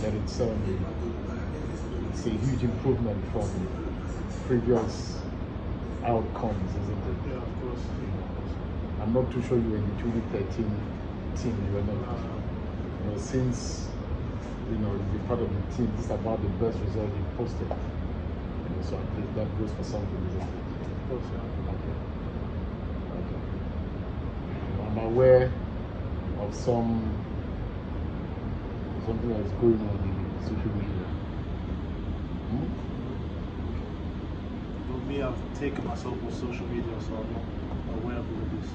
that it's um, it's a huge improvement from previous outcomes, isn't it? Yeah, of course. I'm not too sure you were in the 2013 team. You were not. You know, since you know you've part of the team, this is about the best result you've posted. You know, so I think that goes for something, isn't it? of course, yeah. Okay. Okay. You I'm aware of some something that's going on in social media. Hmm? Well, me, I've taken myself off social media, so I'm not aware of all this.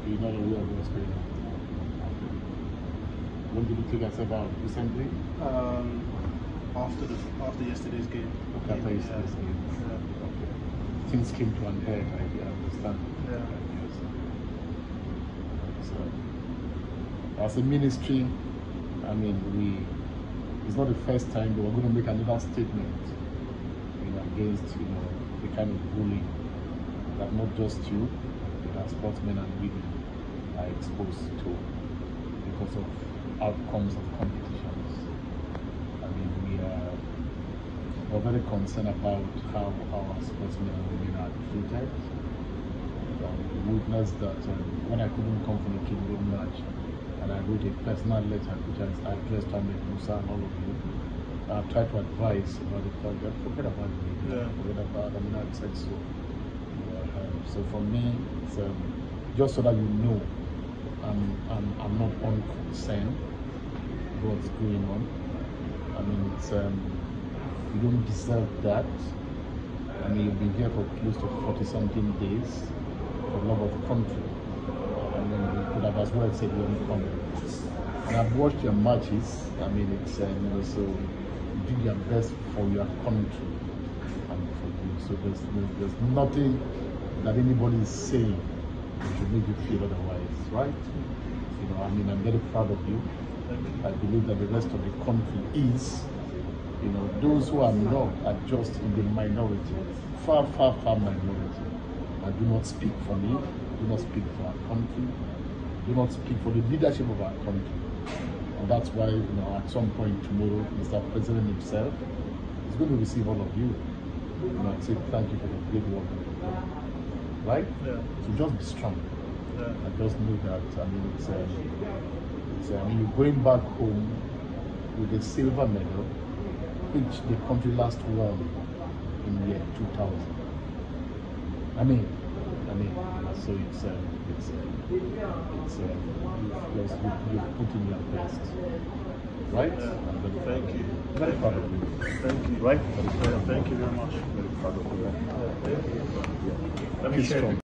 Okay, you're not aware of what's going on. When did you take yourself out? Recently? Um, after the after yesterday's game. Okay, after yesterday's game. Yeah. Okay. Things came to an end, I I understand. Yeah. So, as a ministry, I mean, we, it's not the first time, but we're going to make another statement, you know, against, you know, the kind of bullying that not just you, but sportsmen and women are exposed to because of outcomes of competitions. I mean, we are we're very concerned about how our sportsmen and women are treated. Um, we that um, when I couldn't come for the Kingston match, wrote a personal letter which I addressed to Ahmed Musa and all of you. I tried to advise about the fact that forget about the media, Yeah. forget about, I mean, I've said so. Um, so for me, it's um, just so that you know, I'm, I'm, I'm not unconcerned what's going on. I mean, it's, um, you don't deserve that. I mean, you've been here for close to 40 something days for love of country. You could have as well said you're coming. And I've watched your matches. I mean, it's, um, you know, so you do your best for your country and for you. So there's, there's, there's nothing that anybody is saying that should make you feel otherwise, right? You know, I mean, I'm very proud of you. I believe that the rest of the country is. You know, those who are not are just in the minority, far, far, far minority. I do not speak for me, do not speak for our country, do not speak for the leadership of our country. And that's why, you know, at some point tomorrow, Mr. President himself is going to receive all of you. You know, and say thank you for the great work you've done. Right? Yeah. So just be strong. Yeah. I just know that. I mean, it's, um, it's I mean, you're going back home with a silver medal, which the country last won in the year 2000. I mean, I mean, so it's, um, it's, it's, um, you've, just, you've, put in your best, right? Yeah. I'm very proud Thank you. Very proud of you. Thank you. Right? Very proud Yeah, of thank you very much. Very proud of you. Thank you. Let me share.